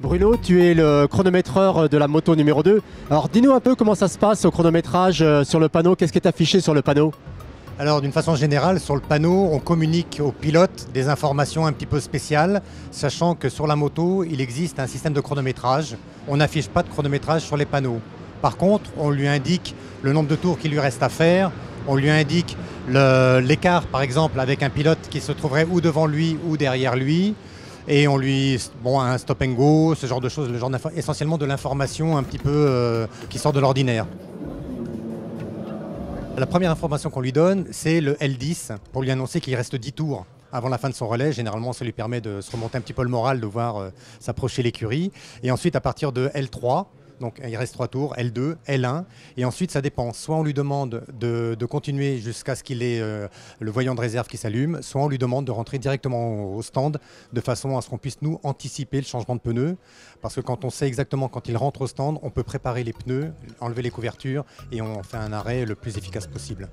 Bruno, tu es le chronométreur de la moto numéro 2. Alors dis-nous un peu comment ça se passe au chronométrage euh, sur le panneau, qu'est-ce qui est affiché sur le panneau? Alors d'une façon générale, sur le panneau, on communique aux pilotes des informations un petit peu spéciales, sachant que sur la moto, il existe un système de chronométrage. On n'affiche pas de chronométrage sur les panneaux. Par contre, on lui indique le nombre de tours qu'il lui reste à faire, on lui indique l'écart par exemple avec un pilote qui se trouverait ou devant lui ou derrière lui, et on lui bon un stop and go, ce genre de choses, le genre essentiellement de l'information un petit peu euh, qui sort de l'ordinaire. La première information qu'on lui donne, c'est le L10 pour lui annoncer qu'il reste 10 tours avant la fin de son relais. Généralement, ça lui permet de se remonter un petit peu le moral, de voir euh, s'approcher l'écurie. Et ensuite, à partir de L3, donc il reste trois tours, L2, L1, et ensuite ça dépend. Soit on lui demande de, continuer jusqu'à ce qu'il ait euh, le voyant de réserve qui s'allume, soit on lui demande de rentrer directement au stand de façon à ce qu'on puisse nous anticiper le changement de pneus. Parce que quand on sait exactement quand il rentre au stand, on peut préparer les pneus, enlever les couvertures et on fait un arrêt le plus efficace possible.